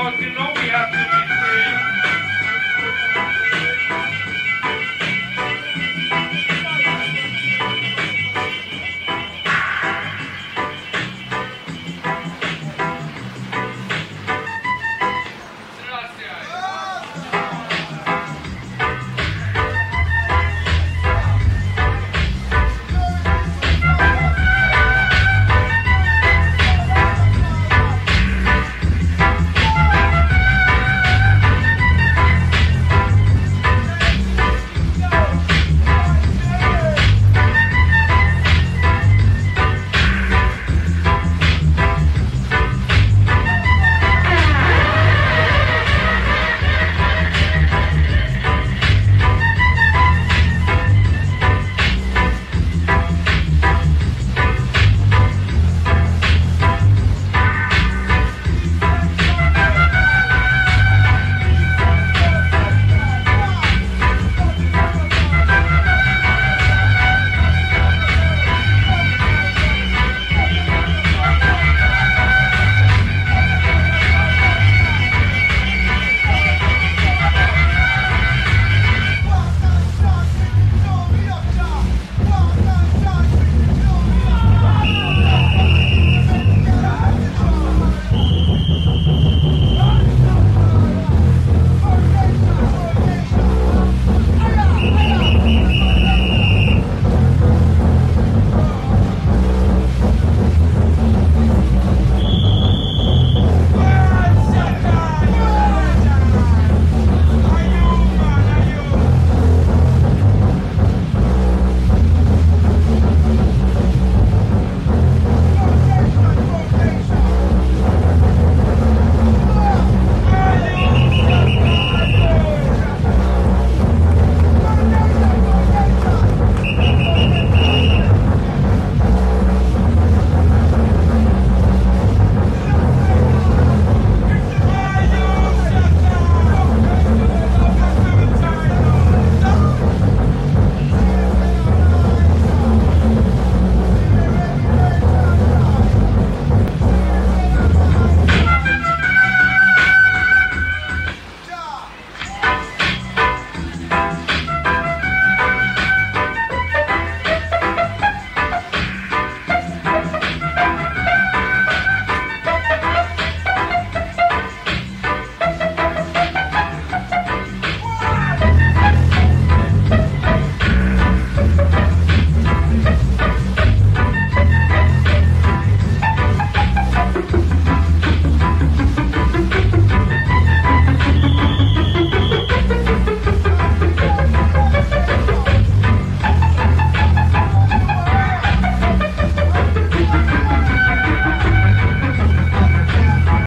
Because you know we have to be.